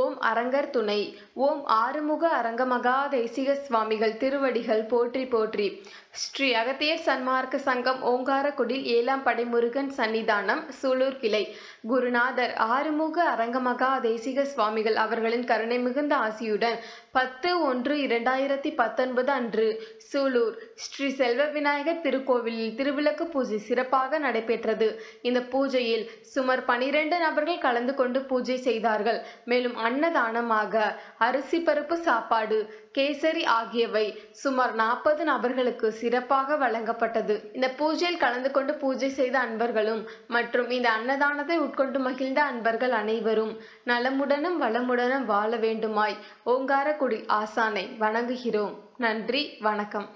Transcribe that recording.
ஓம் அரங்கர் துணை. ஓம் ஆறுமுக அரங்கமகா தேசிக சுவாமிகள் திருவடிகள் போற்றி போற்றி. ஸ்ரீ அகத்தியர் சன்மார்க்க சங்கம் ஓங்காரக்குடில் ஏழாம் படைமுருகன் சன்னிதானம் சூலூர் கிளை. குருநாதர் ஆறுமுக அரங்கமகா தேசிக சுவாமிகள் அவர்களின் கருணை மிகுந்த ஆசியுடன் பத்து ஒன்று இரண்டாயிரத்தி பத்தொன்பது அன்று சூலூர் ஸ்ரீ செல்வ விநாயகர் திருக்கோவிலில் திருவிளக்கு பூஜை சிறப்பாக நடைபெற்றது. இந்த பூஜையில் சுமார் பனிரெண்டு நபர்கள் கலந்து கொண்டு பூஜை செய்தார்கள். மேலும் அன்னதானமாக அரிசி பருப்பு சாப்பாடு கேசரி ஆகியவை சுமார் நாற்பது நபர்களுக்கு சிறப்பாக வழங்கப்பட்டது. இந்த பூஜையில் கலந்து கொண்டு பூஜை செய்த அன்பர்களும் மற்றும் இந்த அன்னதானத்தை உட்கொண்டு மகிழ்ந்த அன்பர்கள் அனைவரும் நலமுடனும் வளமுடனும் வாழ வேண்டுமாய் ஓங்காரக்குடி ஆசானை வணங்குகிறோம். நன்றி வணக்கம்.